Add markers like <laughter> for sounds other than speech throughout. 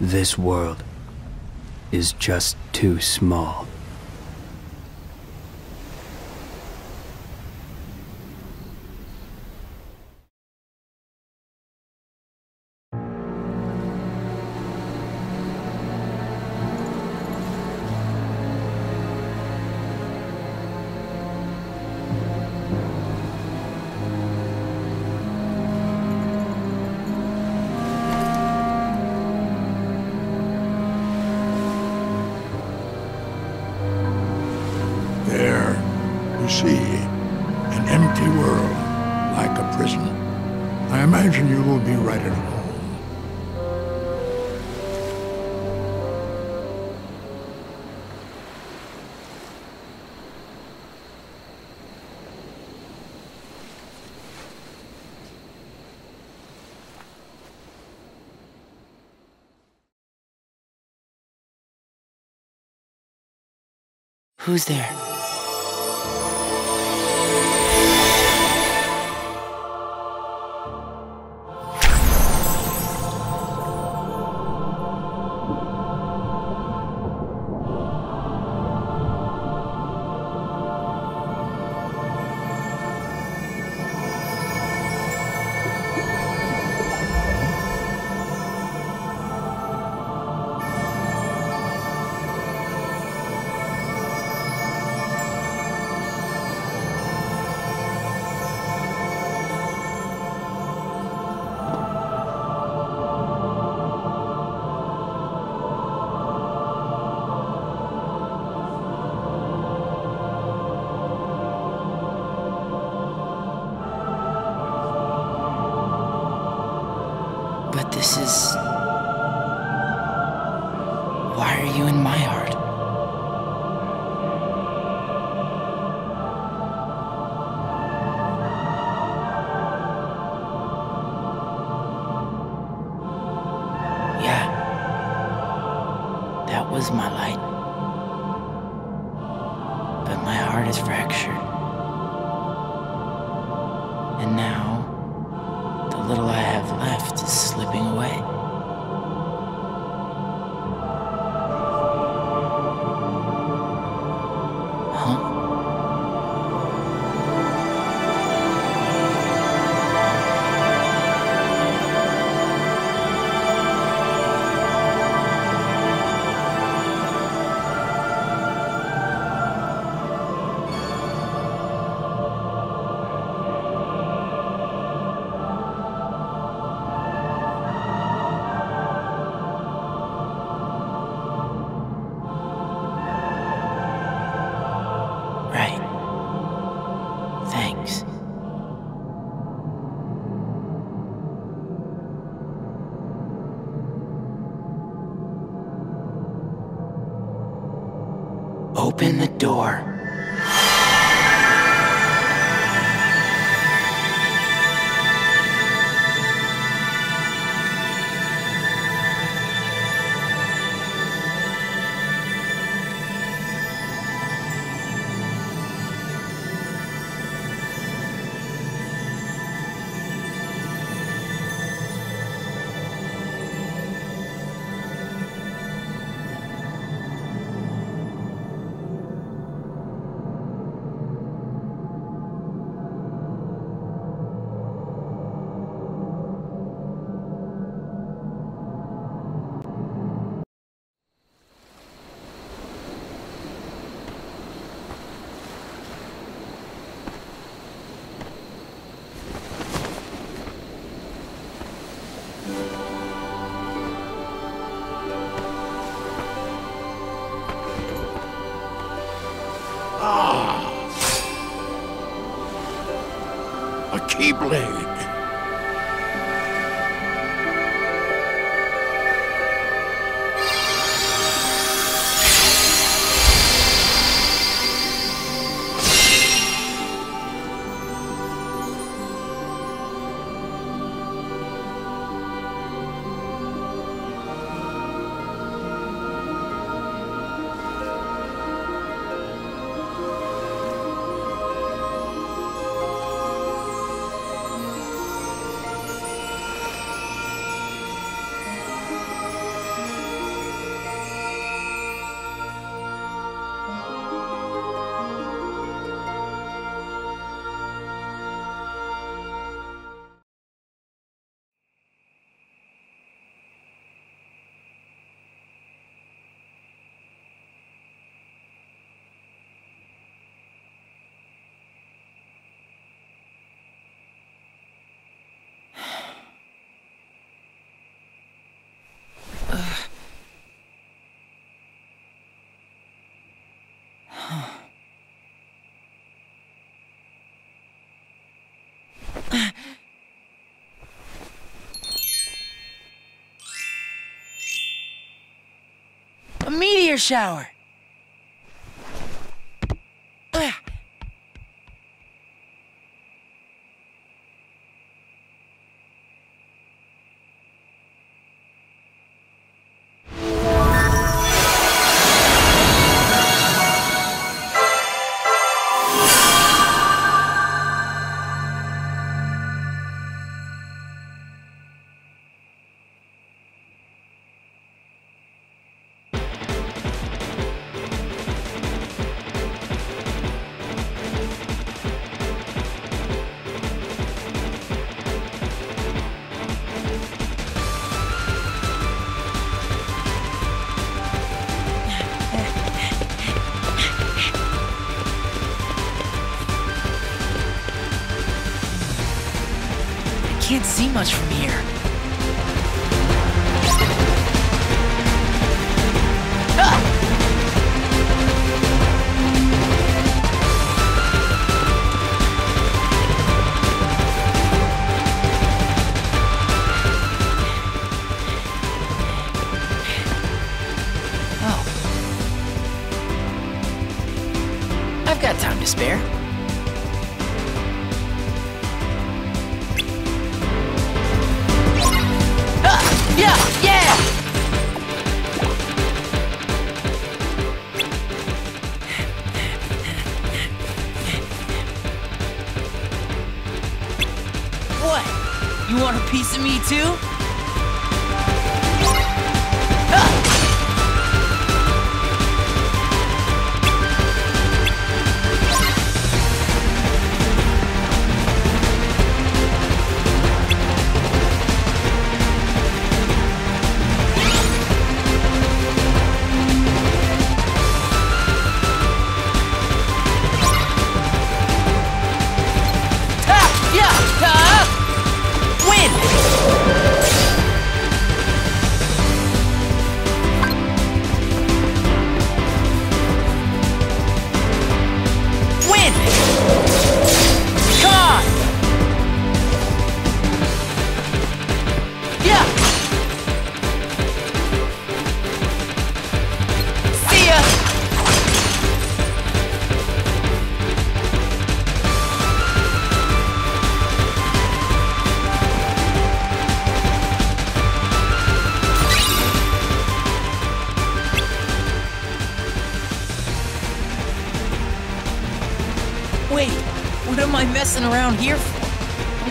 This world is just too small. Who's there? That was my light. But my heart is fractured. A keyblade. A meteor shower! See much from here. A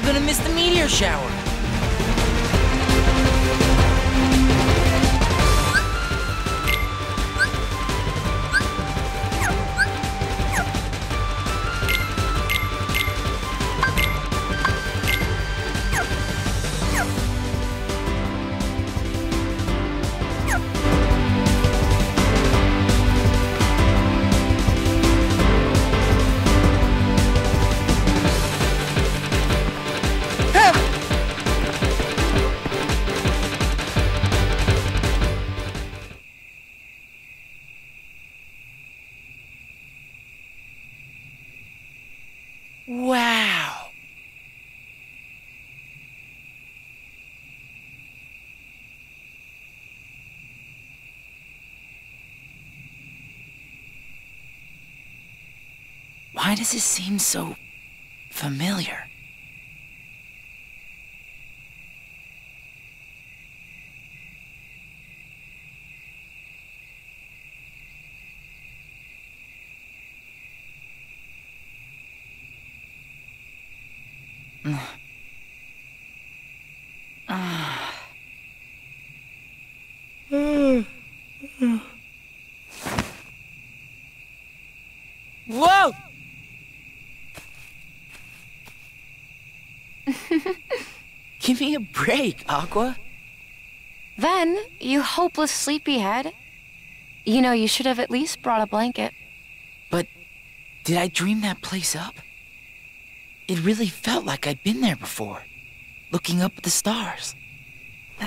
gonna miss the meteor shower. Wow. Why does it seem so familiar? Whoa! <laughs> Give me a break, Aqua. Ven, you hopeless sleepyhead. You know, you should have at least brought a blanket. But did I dream that place up? It really felt like I'd been there before, looking up at the stars. <laughs>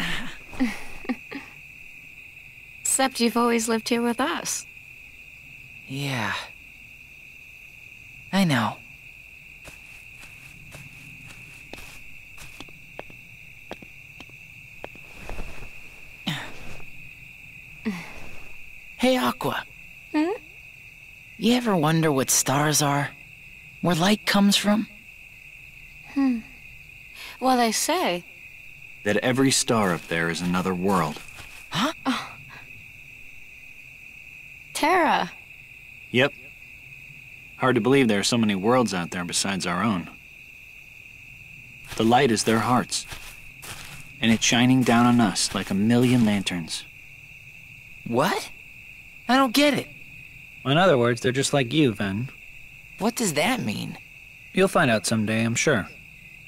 Except you've always lived here with us. Yeah. I know. Hey, Aqua. Hmm? You ever wonder what stars are? Where light comes from? Hmm. Well, they say. That every star up there is another world. Huh? Terra. Yep. Hard to believe there are so many worlds out there besides our own. The light is their hearts. And it's shining down on us like a million lanterns. What? I don't get it. In other words, they're just like you, Ven. What does that mean? You'll find out someday, I'm sure.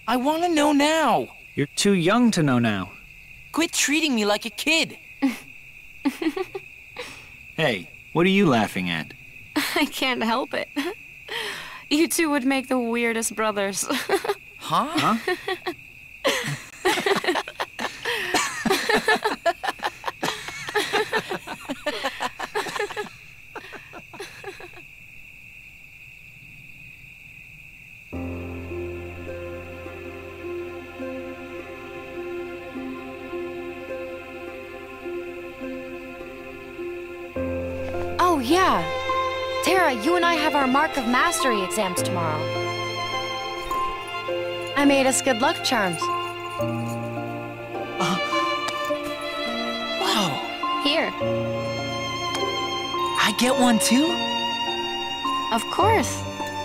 I want to know now. You're too young to know now. Quit treating me like a kid. <laughs> Hey, what are you laughing at? <laughs> I can't help it. You two would make the weirdest brothers. <laughs> Huh? <laughs> Mark of Mastery exams tomorrow. I made us good luck charms. Uh, whoa. Here. I get one too? Of course.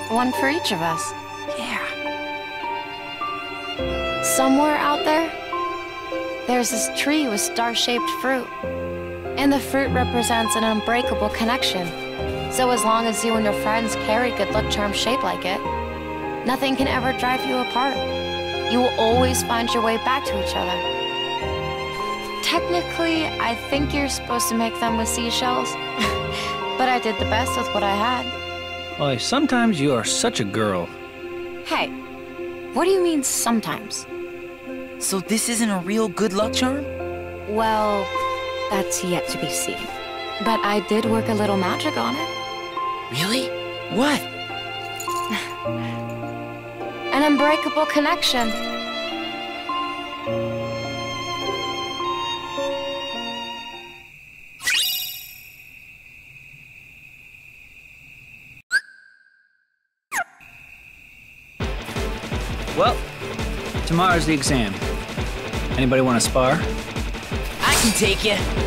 One for each of us. Yeah. Somewhere out there, there's this tree with star-shaped fruit. And the fruit represents an unbreakable connection. So as long as you and your friends carry good luck charms shaped like it, nothing can ever drive you apart. You will always find your way back to each other. Technically, I think you're supposed to make them with seashells. <laughs> but I did the best with what I had. Boy, sometimes you are such a girl. Hey, what do you mean sometimes? So this isn't a real good luck charm? Well, that's yet to be seen. But I did work a little magic on it. Really? What? <sighs> An unbreakable connection. Well, tomorrow's the exam. Anybody want to spar? I can take you.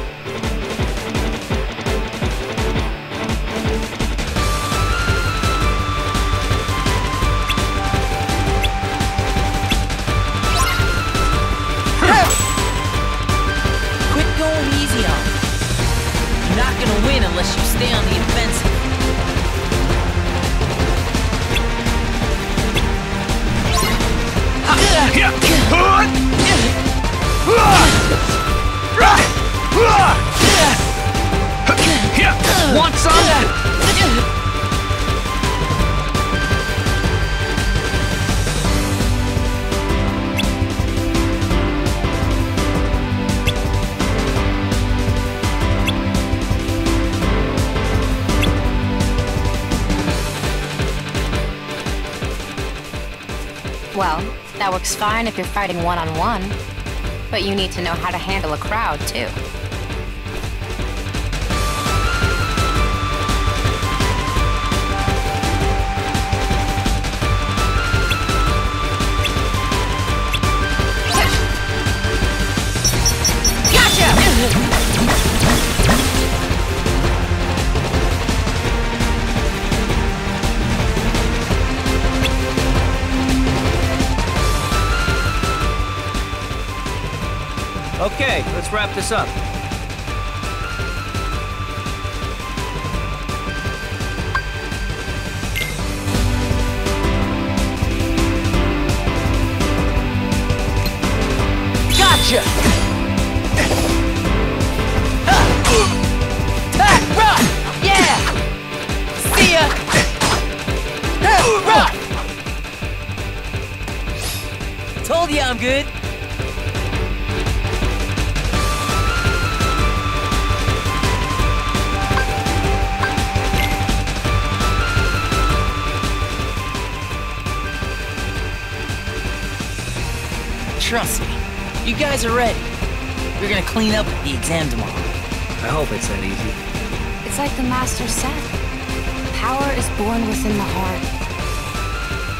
Stay on the offensive. Want some? Well, that works fine if you're fighting one on one. But you need to know how to handle a crowd, too. Okay, let's wrap this up. Gotcha! Run! Yeah! See ya! Run! Told you I'm good. Guys are ready. We're gonna clean up at the exam tomorrow. I hope it's that easy. It's like the Master said. Power is born within the heart.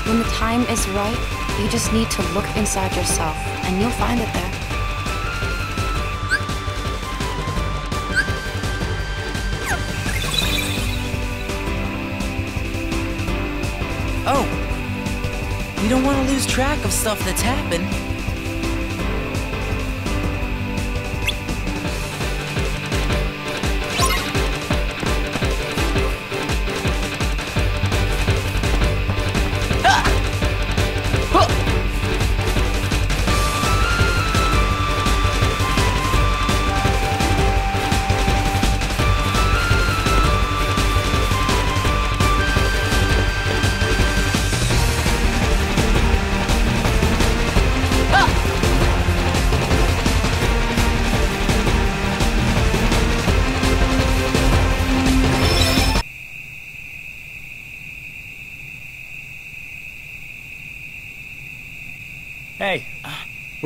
When the time is right, you just need to look inside yourself, and you'll find it there. Oh, we don't want to lose track of stuff that's happened.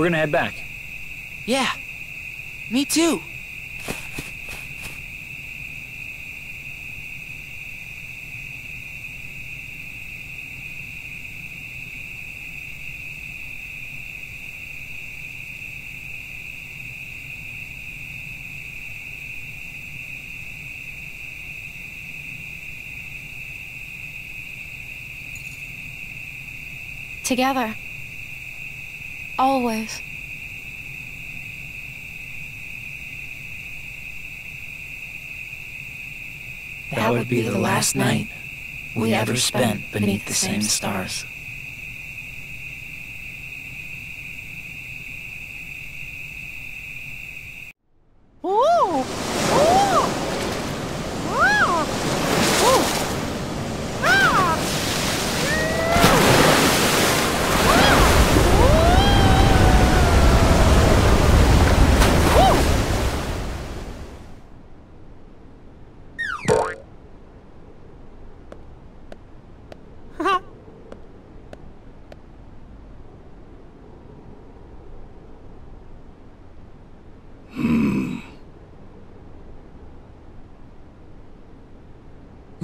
We're gonna head back. Yeah, me too. Together. Always. That would be the last night we ever spent beneath the same stars.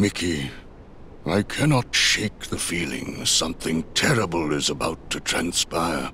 Mickey, I cannot shake the feeling something terrible is about to transpire.